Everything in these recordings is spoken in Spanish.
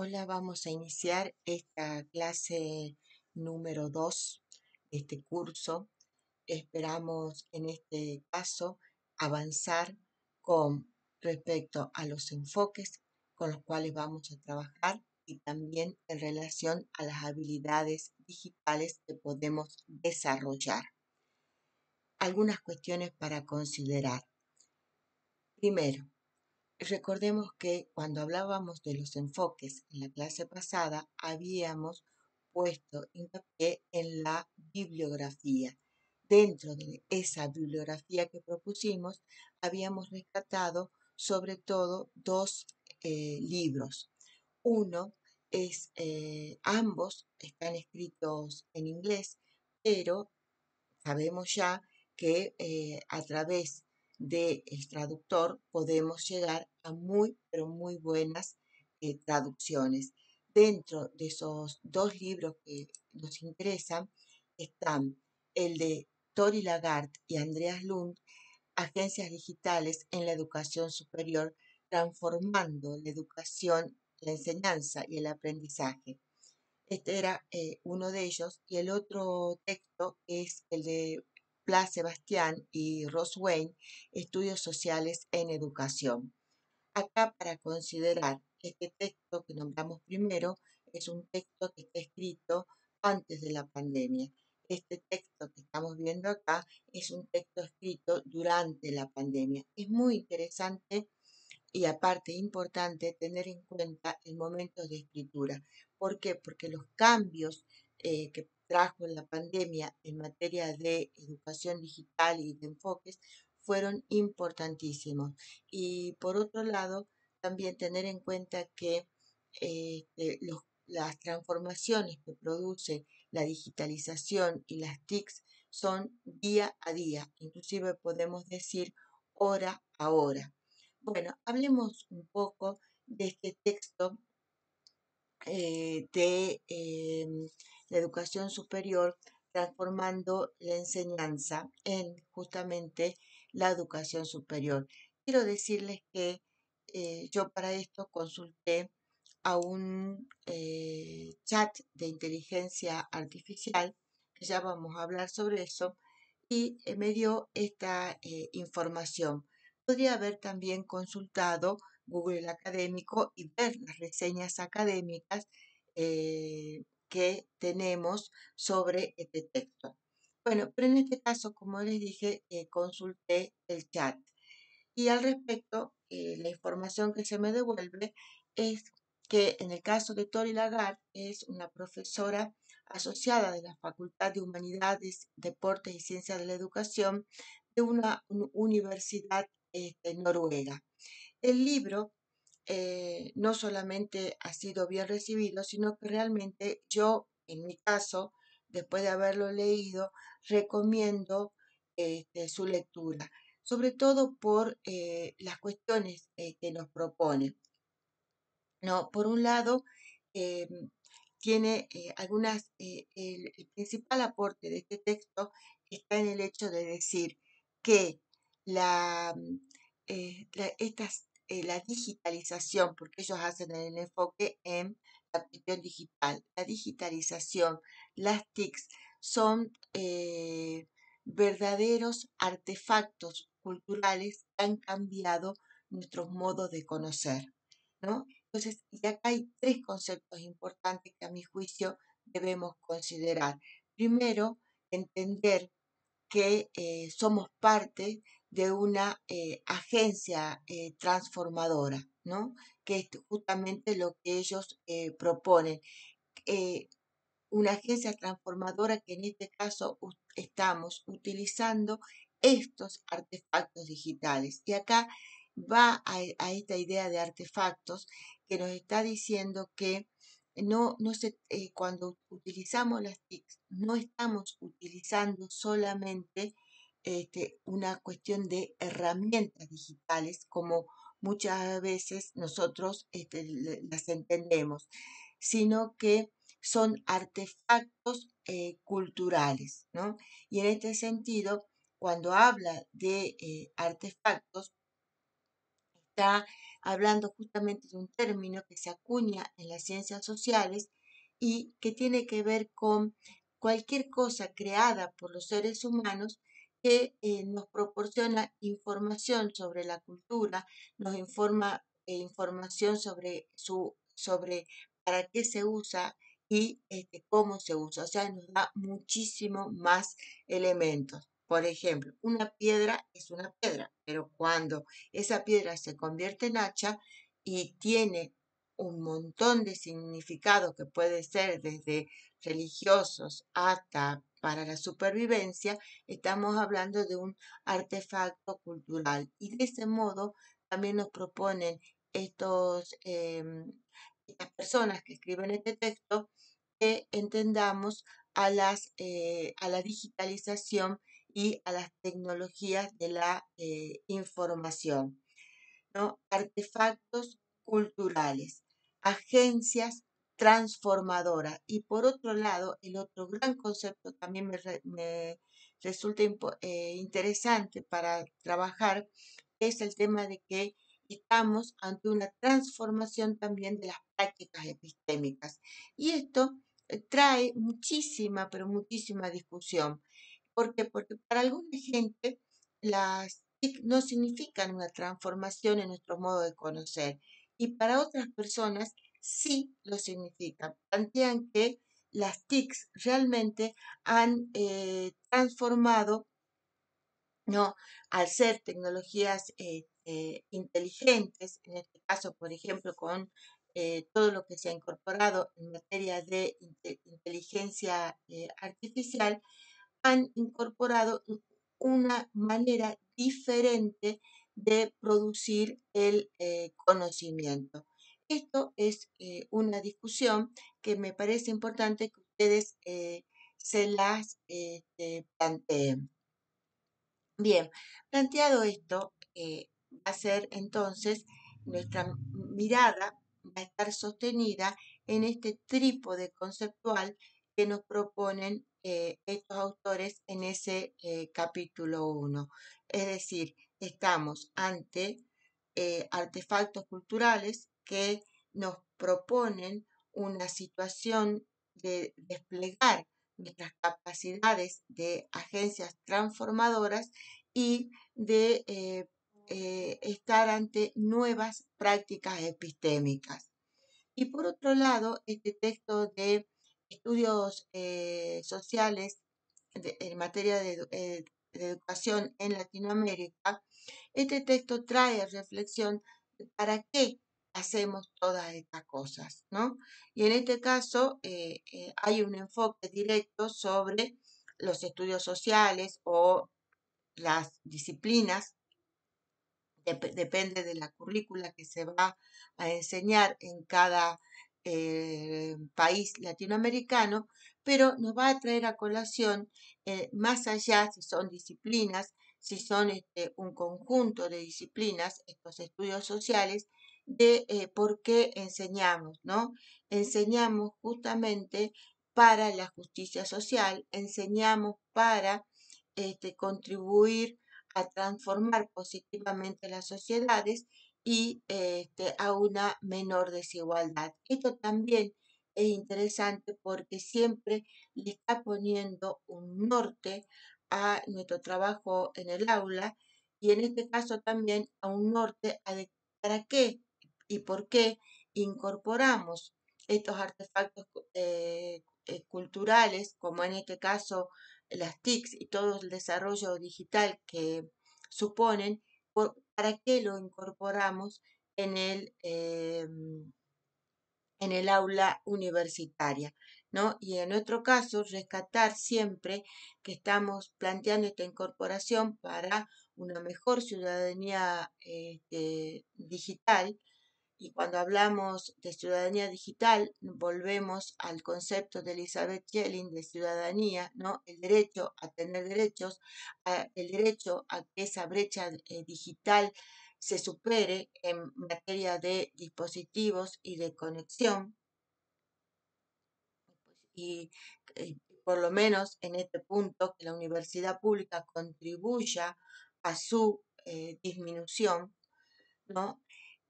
Hola, vamos a iniciar esta clase número 2 de este curso. Esperamos en este caso avanzar con respecto a los enfoques con los cuales vamos a trabajar y también en relación a las habilidades digitales que podemos desarrollar. Algunas cuestiones para considerar. Primero, Recordemos que cuando hablábamos de los enfoques en la clase pasada, habíamos puesto hincapié en la bibliografía. Dentro de esa bibliografía que propusimos, habíamos rescatado sobre todo dos eh, libros. Uno es, eh, ambos están escritos en inglés, pero sabemos ya que eh, a través del traductor podemos llegar a muy, pero muy buenas eh, traducciones. Dentro de esos dos libros que nos interesan están el de Tori Lagarde y Andreas Lund, Agencias Digitales en la Educación Superior, transformando la educación, la enseñanza y el aprendizaje. Este era eh, uno de ellos y el otro texto es el de Sebastián y Ross Wayne, Estudios Sociales en Educación. Acá para considerar este texto que nombramos primero, es un texto que está escrito antes de la pandemia. Este texto que estamos viendo acá es un texto escrito durante la pandemia. Es muy interesante y aparte importante tener en cuenta el momento de escritura. ¿Por qué? Porque los cambios eh, que trajo en la pandemia en materia de educación digital y de enfoques fueron importantísimos. Y por otro lado, también tener en cuenta que este, las transformaciones que produce la digitalización y las TICs son día a día, inclusive podemos decir hora a hora. Bueno, hablemos un poco de este texto eh, de em, la educación superior, transformando la enseñanza en justamente la educación superior. Quiero decirles que eh, yo para esto consulté a un eh, chat de inteligencia artificial, ya vamos a hablar sobre eso, y eh, me dio esta información. Podría haber también consultado Google Académico y ver las reseñas académicas que tenemos sobre este texto. Bueno, pero en este caso, como les dije, eh, consulté el chat. Y al respecto, eh, la información que se me devuelve es que en el caso de Tori Lagarde es una profesora asociada de la Facultad de Humanidades, Deportes y Ciencias de la Educación de una universidad este, noruega. El libro eh, no solamente ha sido bien recibido, sino que realmente yo, en mi caso, después de haberlo leído, recomiendo este, su lectura, sobre todo por eh, las cuestiones eh, que nos propone. No, por un lado, tiene algunas, el, principal aporte de este texto está en el hecho de decir que la, estas eh, la digitalización, porque ellos hacen el enfoque en la cuestión digital. La digitalización, las TICs, son eh, verdaderos artefactos culturales que han cambiado nuestros modos de conocer. ¿no? Entonces, y acá hay tres conceptos importantes que a mi juicio debemos considerar. Primero, entender que eh, somos parte de una eh, agencia eh, transformadora, ¿no? Que es justamente lo que ellos proponen. una agencia transformadora que en este caso estamos utilizando estos artefactos digitales. Y acá va a, esta idea de artefactos que nos está diciendo que no, no se, eh, cuando utilizamos las TICs, no estamos utilizando solamente este, una cuestión de herramientas digitales, como muchas veces nosotros este, las entendemos, sino que son artefactos eh, culturales, ¿no? Y en este sentido, cuando habla de eh, artefactos, está hablando justamente de un término que se acuña en las ciencias sociales y que tiene que ver con cualquier cosa creada por los seres humanos que eh, nos proporciona información sobre la cultura, nos informa eh, información sobre su sobre para qué se usa y este, cómo se usa. O sea, nos da muchísimo más elementos. Por ejemplo, una piedra es una piedra, pero cuando esa piedra se convierte en hacha y tiene un montón de significados que puede ser desde religiosos hasta para la supervivencia, estamos hablando de un artefacto cultural. Y de ese modo también nos proponen estos, em, estas personas que escriben este texto que entendamos a, las, eh, a la digitalización y a las tecnologías de la eh, información. ¿no? Artefactos culturales, agencias transformadoras. Y por otro lado, el otro gran concepto también me, resulta eh, interesante para trabajar es el tema de que estamos ante una transformación también de las prácticas epistémicas. Y esto eh, trae muchísima, pero muchísima discusión. ¿Por qué? Porque para alguna gente las TIC no significan una transformación en nuestro modo de conocer y para otras personas sí lo significan. Plantean que las TICs realmente han eh, transformado, ¿no? al ser tecnologías eh, inteligentes, en este caso, por ejemplo, con eh, todo lo que se ha incorporado en materia de inteligencia eh, artificial, han incorporado una manera diferente de producir el eh, conocimiento. Esto es una discusión que me parece importante que ustedes se las este, planteen. Bien, planteado esto, va a ser entonces nuestra mirada va a estar sostenida en este trípode conceptual que nos proponen eh, estos autores en ese eh, capítulo 1. Es decir, estamos ante eh, artefactos culturales que nos proponen una situación de desplegar nuestras capacidades de agencias transformadoras y de eh, estar ante nuevas prácticas epistémicas. Y por otro lado, este texto de estudios eh, sociales en materia eh, de, educación en Latinoamérica, este texto trae reflexión para qué hacemos todas estas cosas, ¿no? Y en este caso hay un enfoque directo sobre los estudios sociales o las disciplinas depende de la currícula que se va a enseñar en cada eh, país latinoamericano, pero nos va a traer a colación, eh, más allá si son disciplinas, si son este, un conjunto de disciplinas, estos estudios sociales, de eh, por qué enseñamos, ¿no? Enseñamos justamente para la justicia social, enseñamos para este, contribuir a transformar positivamente las sociedades y este, a una menor desigualdad. Esto también es interesante porque siempre le está poniendo un norte a nuestro trabajo en el aula y en este caso también a un norte a para qué y por qué incorporamos estos artefactos eh, eh, culturales, como en este caso las TICs y todo el desarrollo digital que suponen, ¿para qué lo incorporamos en el, em, en el aula universitaria? ¿no? Y en nuestro caso, rescatar siempre que estamos planteando esta incorporación para una mejor ciudadanía este, digital, y cuando hablamos de ciudadanía digital, volvemos al concepto de Elizabeth Schelling de ciudadanía, ¿no? El derecho a tener derechos, el derecho a que esa brecha eh, digital se supere en materia de dispositivos y de conexión. Y eh, por lo menos en este punto que la universidad pública contribuya a su eh, disminución, ¿no?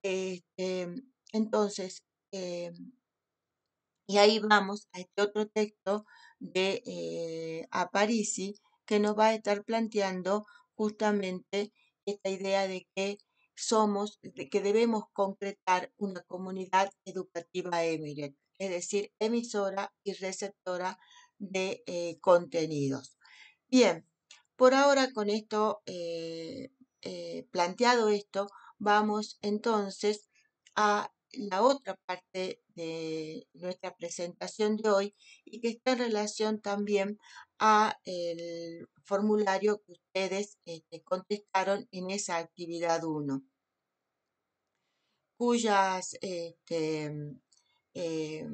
Este, entonces, eh, y ahí vamos a este otro texto de eh, Aparici que nos va a estar planteando justamente esta idea de que somos, de que debemos concretar una comunidad educativa Emiret, es decir, emisora y receptora de eh, contenidos. Bien, por ahora con esto, eh, planteado esto, vamos entonces a la otra parte de nuestra presentación de hoy y que está en relación también a el formulario que ustedes este, contestaron en esa actividad 1, cuyas este, eh,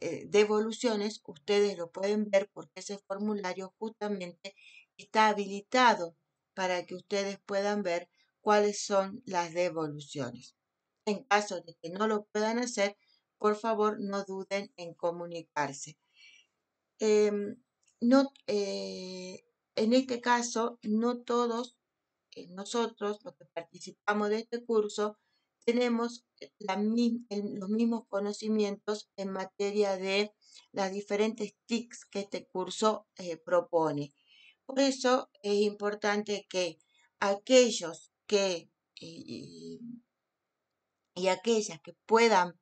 eh, devoluciones ustedes lo pueden ver porque ese formulario justamente está habilitado para que ustedes puedan ver cuáles son las devoluciones. En caso de que no lo puedan hacer, por favor no duden en comunicarse. Em, no, eh, en este caso, no todos eh, nosotros, los que participamos de este curso, tenemos los mismos conocimientos en materia de las diferentes TICs que este curso eh, propone. Por eso es importante que aquellos que y aquellas que puedan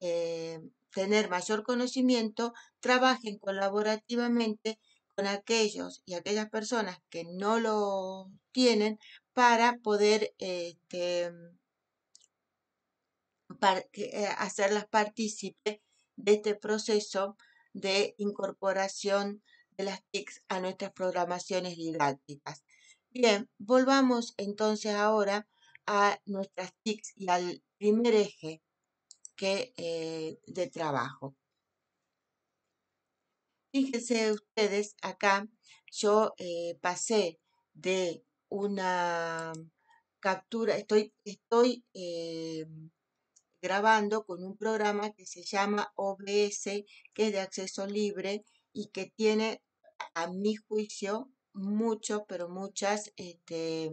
eh, tener mayor conocimiento trabajen colaborativamente con aquellos y aquellas personas que no lo tienen para poder este, eh, hacerlas partícipes de este proceso de incorporación de las TICs a nuestras programaciones didácticas. Bien, volvamos entonces ahora a nuestras TICs y al primer eje que, eh, de trabajo. Fíjense ustedes, acá yo eh, pasé de una captura, estoy, estoy eh, grabando con un programa que se llama OBS, que es de acceso libre y que tiene, a mi juicio, mucho, pero muchas este,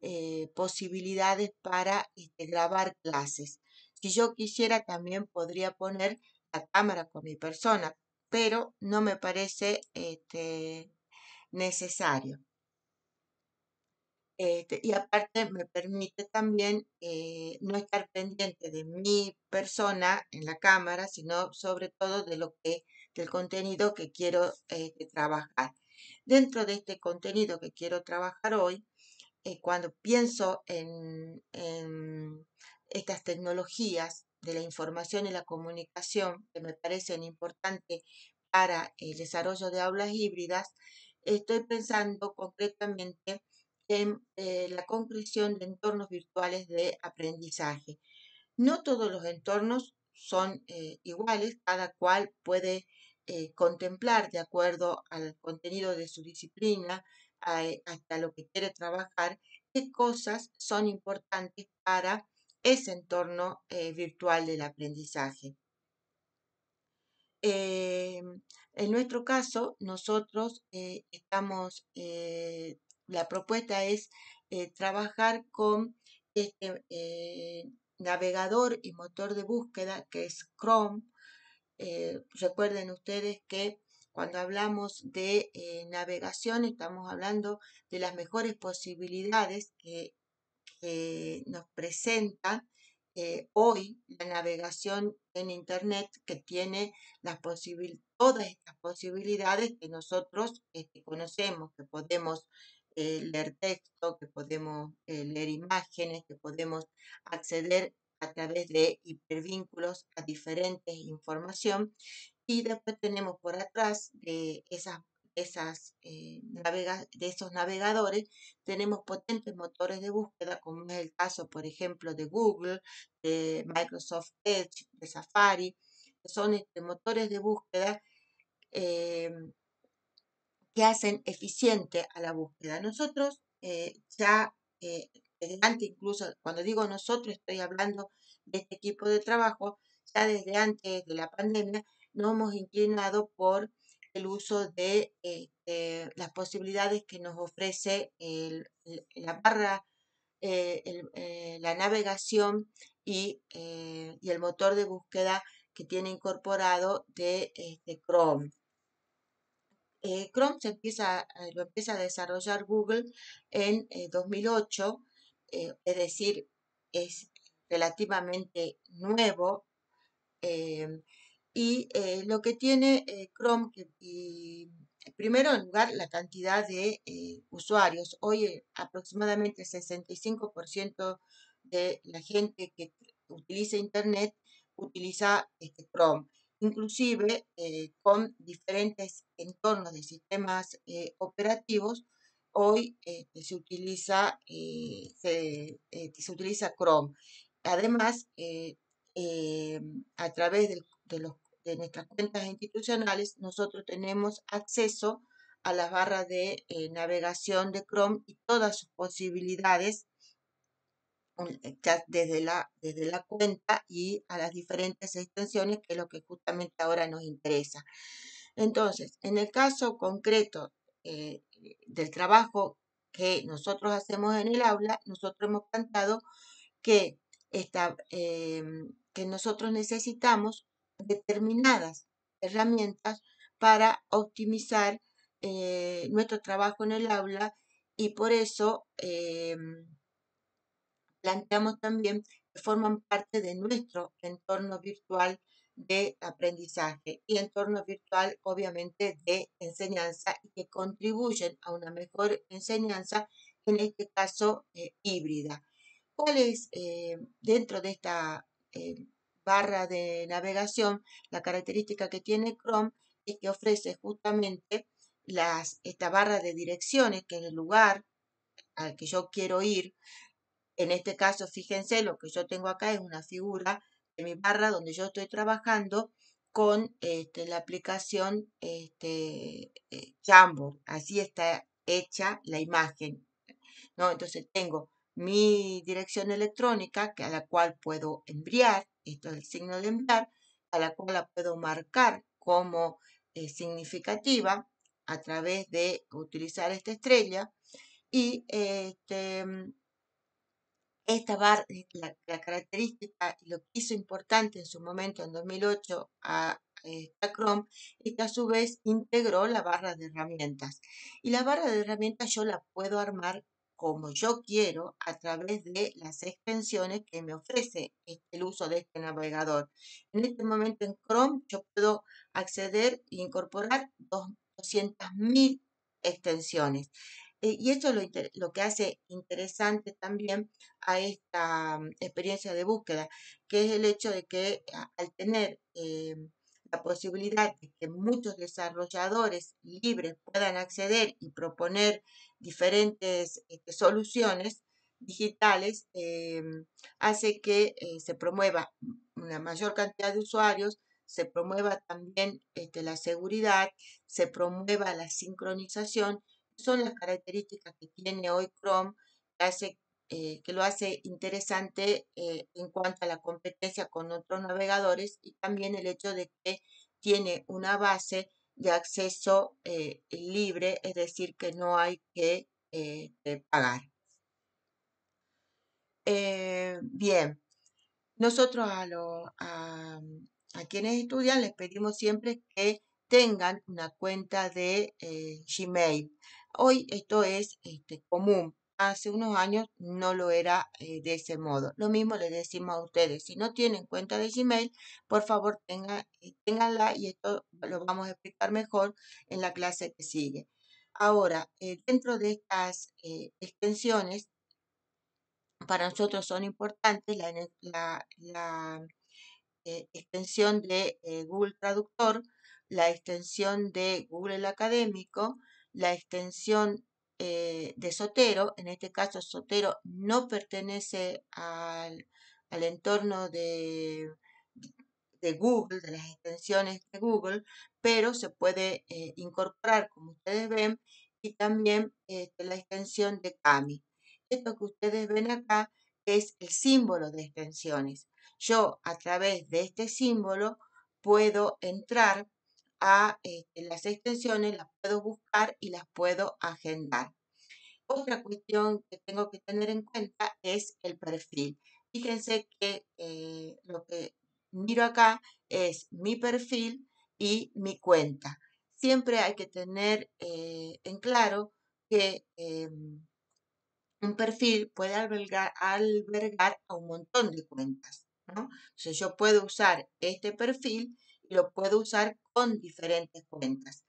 eh, posibilidades para este, grabar clases. Si yo quisiera también podría poner la cámara con mi persona, pero no me parece este, necesario. Este, y aparte me permite también eh, no estar pendiente de mi persona en la cámara, sino sobre todo de lo que, del contenido que quiero este, trabajar. Dentro de este contenido que quiero trabajar hoy, eh, cuando pienso en, estas tecnologías de la información y la comunicación que me parecen importantes para el desarrollo de aulas híbridas, estoy pensando concretamente en eh, la concreción de entornos virtuales de aprendizaje. No todos los entornos son eh, iguales, cada cual puede contemplar de acuerdo al contenido de su disciplina, hasta lo que quiere trabajar, qué cosas son importantes para ese entorno eh, virtual del aprendizaje. Em, en nuestro caso, nosotros eh, estamos, eh, la propuesta es trabajar con este navegador y motor de búsqueda que es Chrome. Recuerden ustedes que cuando hablamos de eh, navegación, estamos hablando de las mejores posibilidades que, nos presenta eh, hoy la navegación en Internet, que tiene las todas estas posibilidades que nosotros este, conocemos, que podemos eh, leer texto, que podemos leer imágenes, que podemos acceder a través de hipervínculos a diferentes información y después tenemos por atrás de esas, eh, esos navegadores, tenemos potentes motores de búsqueda, como es el caso, por ejemplo, de Google, de Microsoft Edge, de Safari, que son este, motores de búsqueda em, que hacen eficiente a la búsqueda. Nosotros eh, ya, eh, antes incluso, cuando digo nosotros, estoy hablando de este equipo de trabajo, ya desde antes de la pandemia, nos hemos inclinado por el uso de este, las posibilidades que nos ofrece la barra, eh, eh, la navegación y, eh, y el motor de búsqueda que tiene incorporado de este, Chrome. Chrome se empieza, lo empieza a desarrollar Google en 2008, es decir, es relativamente nuevo. y lo que tiene Chrome, y, primero en lugar la cantidad de usuarios. Hoy aproximadamente el 65% de la gente que utiliza Internet utiliza este Chrome, inclusive eh, con diferentes entornos de sistemas eh, operativos. Hoy este, se, utiliza, eh, se, se, utiliza Chrome. Además, a través de, los, de nuestras cuentas institucionales, nosotros tenemos acceso a las barras de navegación de Chrome y todas sus posibilidades desde la, desde la cuenta y a las diferentes extensiones, que es lo que justamente ahora nos interesa. Entonces, en el caso concreto eh, del trabajo que nosotros hacemos en el aula, nosotros hemos planteado que, em, que nosotros necesitamos determinadas herramientas para optimizar eh, nuestro trabajo en el aula y por eso em, planteamos también que forman parte de nuestro entorno virtual de aprendizaje y entorno virtual obviamente de enseñanza y que contribuyen a una mejor enseñanza, en este caso eh, híbrida. ¿Cuál es eh, dentro de esta eh, barra de navegación la característica que tiene Chrome? Es que ofrece justamente las, esta barra de direcciones, que es el lugar al que yo quiero ir, en este caso, fíjense, lo que yo tengo acá es una figura de mi barra donde yo estoy trabajando con este, la aplicación este, eh, Jamboard. Así está hecha la imagen. ¿no? Entonces tengo mi dirección electrónica a la cual puedo enviar, esto es el signo de enviar, a la cual la puedo marcar como eh, significativa a través de utilizar esta estrella y este, esta bar, eh, la, característica y lo que hizo importante en su momento, en 2008, a, esta Chrome, es que a su vez integró la barra de herramientas. Y la barra de herramientas yo la puedo armar como yo quiero a través de las extensiones que me ofrece el uso de este navegador. En este momento en Chrome yo puedo acceder e incorporar 200.000 extensiones. Eh, y eso es lo, que hace interesante también a esta mm, experiencia de búsqueda, que es el hecho de que al tener eh, la posibilidad de que muchos desarrolladores libres puedan acceder y proponer diferentes este, soluciones digitales, eh, hace que se promueva una mayor cantidad de usuarios, se promueva también este, la seguridad, se promueva la sincronización son las características que tiene hoy Chrome que, eh, lo hace interesante eh, en cuanto a la competencia con otros navegadores y también el hecho de que tiene una base de acceso eh, libre, es decir, que no hay que pagar. bien, nosotros a, a, a quienes estudian les pedimos siempre que tengan una cuenta de Gmail. Hoy esto es este, común. Hace unos años no lo era eh, de ese modo. Lo mismo le decimos a ustedes. Si no tienen cuenta de Gmail, por favor tengan, eh, tenganla y esto lo vamos a explicar mejor en la clase que sigue. Ahora, eh, dentro de estas extensiones, para nosotros son importantes la, la extensión de Google Traductor, la extensión de Google Académico, la extensión eh, de Sotero, en este caso Sotero no pertenece al, entorno de, de, Google, de las extensiones de Google, pero se puede eh, incorporar, como ustedes ven, y también este, la extensión de Kami. Esto que ustedes ven acá es el símbolo de extensiones. Yo a través de este símbolo puedo entrar este, las extensiones, las puedo buscar y las puedo agendar. Otra cuestión que tengo que tener en cuenta es el perfil. fíjense que eh, lo que miro acá es mi perfil y mi cuenta. Siempre hay que tener eh, en claro que em, un perfil puede albergar, albergar a un montón de cuentas. ¿no? Entonces yo puedo usar este perfil lo puedo usar con diferentes cuentas.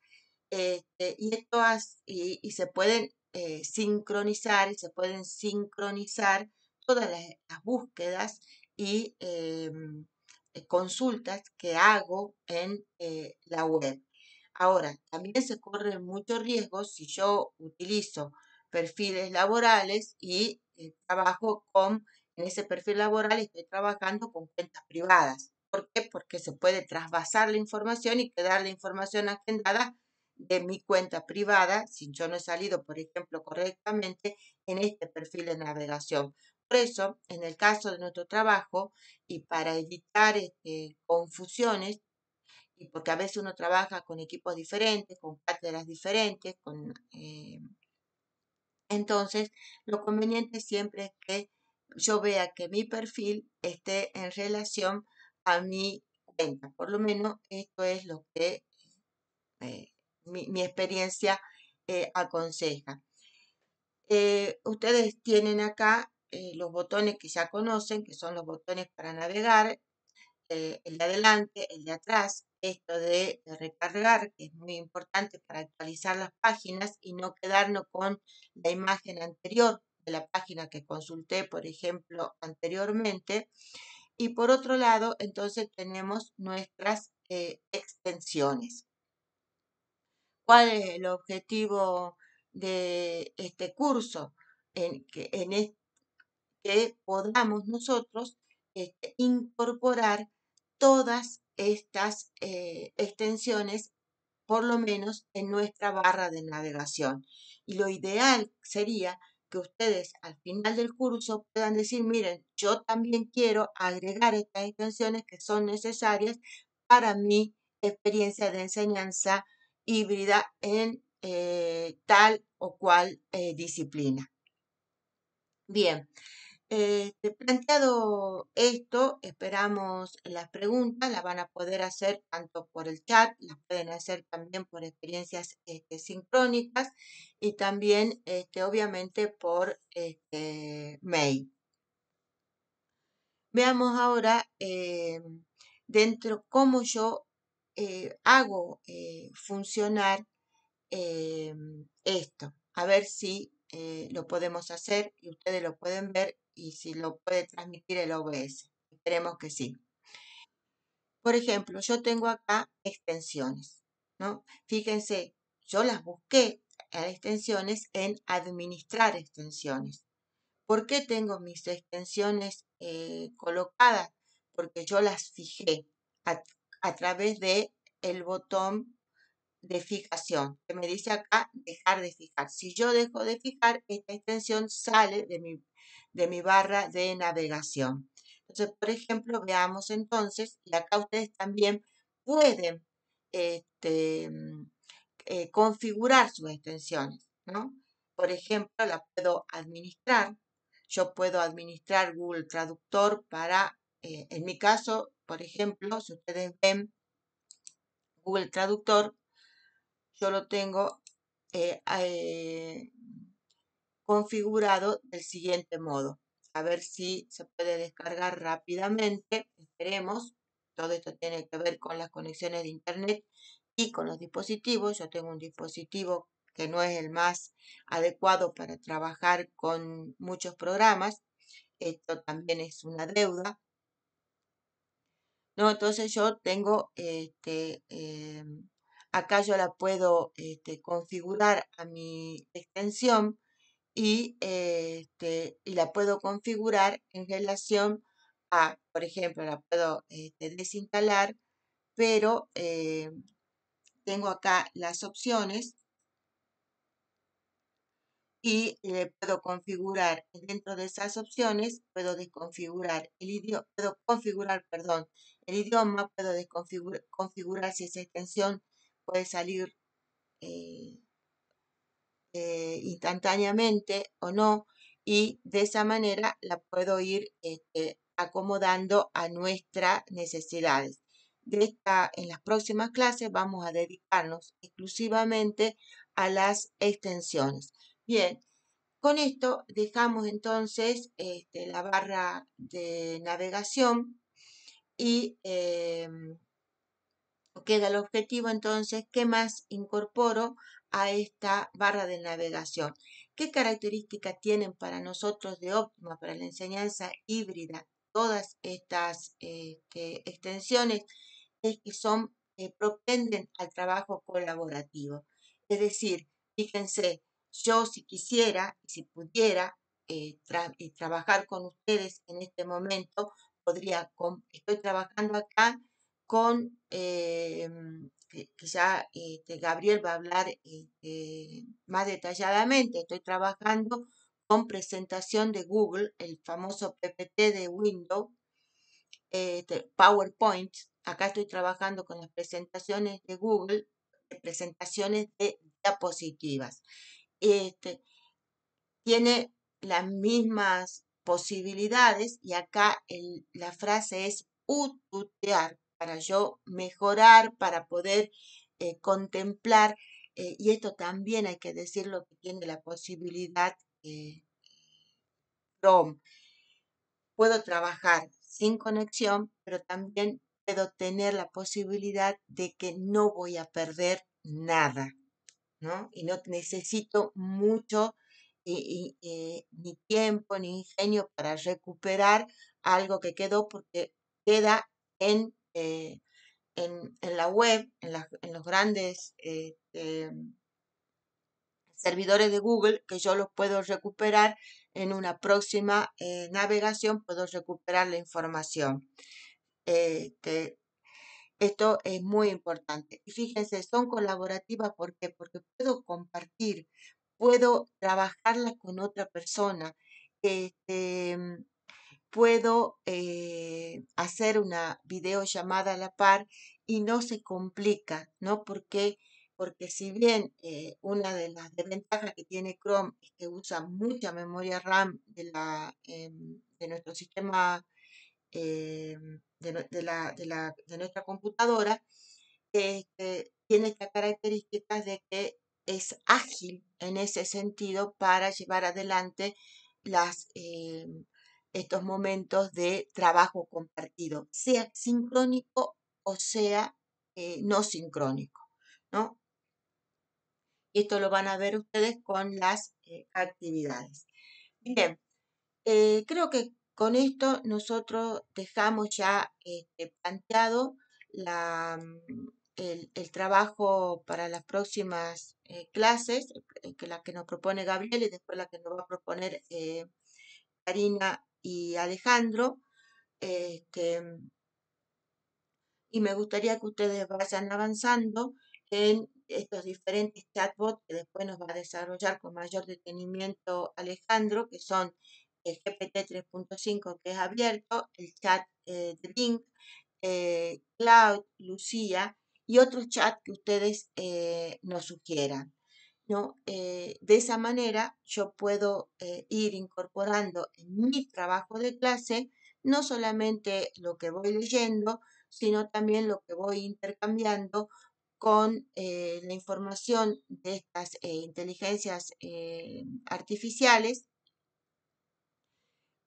Este, y, esto y, se pueden eh, sincronizar y se pueden sincronizar todas las, búsquedas y em, eh, consultas que hago en eh, la web. Ahora, también se corre mucho riesgo si yo utilizo perfiles laborales y eh, trabajo con, en ese perfil laboral estoy trabajando con cuentas privadas. ¿Por qué? Porque se puede trasvasar la información y quedar la información agendada de mi cuenta privada, si yo no he salido, por ejemplo, correctamente en este perfil de navegación. Por eso, en el caso de nuestro trabajo y para evitar este, confusiones, y porque a veces uno trabaja con equipos diferentes, con cátedras diferentes, con, eh, entonces lo conveniente siempre es que yo vea que mi perfil esté en relación a mi cuenta. Por lo menos esto es lo que eh, mi, experiencia eh, aconseja. ustedes tienen acá los botones que ya conocen, que son los botones para navegar, el de adelante, el de atrás, esto de, recargar, que es muy importante para actualizar las páginas y no quedarnos con la imagen anterior de la página que consulté, por ejemplo, anteriormente. Y por otro lado, entonces tenemos nuestras eh, extensiones. ¿Cuál es el objetivo de este curso? En que, en que podamos nosotros este, incorporar todas estas eh, extensiones, por lo menos en nuestra barra de navegación. Y lo ideal sería que ustedes al final del curso puedan decir, miren, yo también quiero agregar estas extensiones que son necesarias para mi experiencia de enseñanza híbrida en eh, tal o cual eh, disciplina. Bien, este, planteado esto, esperamos las preguntas, las van a poder hacer tanto por el chat, las pueden hacer también por experiencias este, sincrónicas y también, este, obviamente, por este, mail. Veamos ahora eh, dentro cómo yo eh, hago eh, funcionar esto. A ver si lo podemos hacer y ustedes lo pueden ver y si lo puede transmitir el OBS. Esperemos que sí. Por ejemplo, yo tengo acá extensiones, ¿no? Fíjense, yo las busqué extensiones en administrar extensiones. ¿Por qué tengo mis extensiones eh, colocadas? Porque yo las fijé a, a través de el botón de fijación, que me dice acá dejar de fijar. Si yo dejo de fijar, esta extensión sale de mi de mi barra de navegación. Entonces, por ejemplo, veamos entonces, y acá ustedes también pueden este, eh, configurar sus extensiones, ¿no? Por ejemplo, la puedo administrar. Yo puedo administrar Google Traductor para, eh, en mi caso, por ejemplo, si ustedes ven Google Traductor, yo lo tengo eh, configurado del siguiente modo. A ver si se puede descargar rápidamente. Esperemos. Todo esto tiene que ver con las conexiones de internet y con los dispositivos. Yo tengo un dispositivo que no es el más adecuado para trabajar con muchos programas. Esto también es una deuda. No, entonces yo tengo este, em, acá yo la puedo este, configurar a mi extensión y, este, y la puedo configurar en relación a, por ejemplo, la puedo este, desinstalar, pero eh, tengo acá las opciones y le puedo configurar dentro de esas opciones, puedo desconfigurar el idioma, puedo configurar, perdón, el idioma, puedo desconfigurar configurar si esa extensión puede salir eh, eh, instantáneamente o no. y de esa manera la puedo ir este, acomodando a nuestras necesidades. De esta, en las próximas clases vamos a dedicarnos exclusivamente a las extensiones. Bien, con esto dejamos entonces este, la barra de navegación y em, queda el objetivo entonces, ¿qué más incorporo a esta barra de navegación? ¿Qué características tienen para nosotros de óptima para la enseñanza híbrida todas estas este, extensiones? Es que son, eh, propenden al trabajo colaborativo. Es decir, fíjense, yo si quisiera, si pudiera eh, trabajar con ustedes en este momento, podría, estoy trabajando acá con, eh, que, ya este, Gabriel va a hablar este, más detalladamente, estoy trabajando con presentación de Google, el famoso PPT de Windows, este, PowerPoint. Acá estoy trabajando con las presentaciones de Google, presentaciones de diapositivas. Este, tiene las mismas posibilidades y acá la frase es ututear para yo mejorar, para poder eh, contemplar eh, y esto también hay que decirlo que tiene la posibilidad eh. Puedo trabajar sin conexión, pero también puedo tener la posibilidad de que no voy a perder nada. Y no necesito mucho eh, ni tiempo ni ingenio para recuperar algo que quedó porque queda en, eh, en, la web, en, los grandes este, servidores de Google, que yo los puedo recuperar en una próxima eh, navegación, puedo recuperar la información. Este, esto es muy importante. Y fíjense, son colaborativas ¿por porque puedo compartir, puedo trabajarlas con otra persona, este, puedo eh, hacer una videollamada a la par y no se complica, ¿no? Porque, porque si bien eh, una de las desventajas que tiene Chrome es que usa mucha memoria RAM de, la, em, de nuestro sistema em, de, la, de, nuestra computadora, tiene esta característica de que es ágil en ese sentido para llevar adelante las, eh, estos momentos de trabajo compartido, sea sincrónico o sea eh, no sincrónico. ¿no? Y esto lo van a ver ustedes con las eh, actividades. Bien, creo que con esto nosotros dejamos ya este, planteado mm, el, trabajo para las próximas eh, clases, eh, que la que nos propone Gabriel y después la que nos va a proponer eh, Karina y Alejandro. Este, y me gustaría que ustedes vayan avanzando en estos diferentes chatbots que después nos va a desarrollar con mayor detenimiento Alejandro, que son el GPT 3.5 que es abierto, el chat eh, de Link, eh, Cloud, Lucía y otros chats que ustedes eh, nos sugieran. ¿No? de esa manera yo puedo ir incorporando en mi trabajo de clase no solamente lo que voy leyendo, sino también lo que voy intercambiando con la información de estas inteligencias artificiales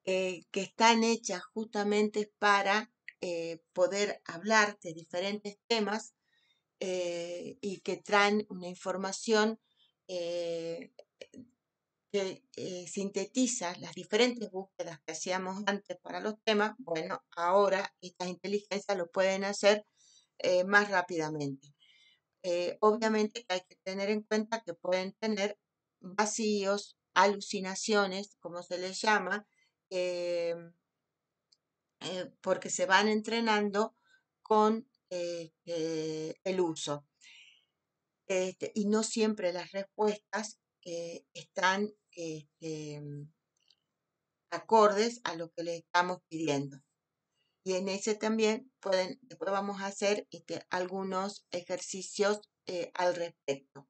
eh, que están hechas justamente para eh, poder hablar de diferentes temas eh, y que traen una información que sintetiza las diferentes búsquedas que hacíamos antes para los temas. Bueno, ahora estas inteligencias lo pueden hacer más rápidamente. obviamente hay que tener en cuenta que pueden tener vacíos, alucinaciones, como se les llama, eh, porque se van entrenando con eh, eh, el uso. Este, y no siempre las respuestas están este, acordes a lo que le estamos pidiendo. Y en ese también pueden, después vamos a hacer este, algunos ejercicios al respecto.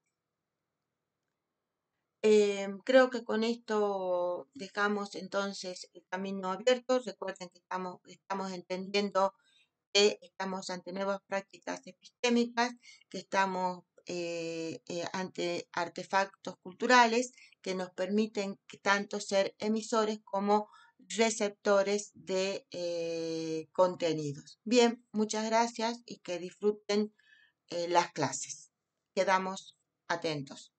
Em, creo que con esto dejamos entonces el camino abierto. Recuerden que estamos, estamos entendiendo que estamos ante nuevas prácticas epistémicas, que estamos eh, eh, ante artefactos culturales que nos permiten tanto ser emisores como receptores de eh, contenidos. Bien, muchas gracias y que disfruten las clases. Quedamos atentos.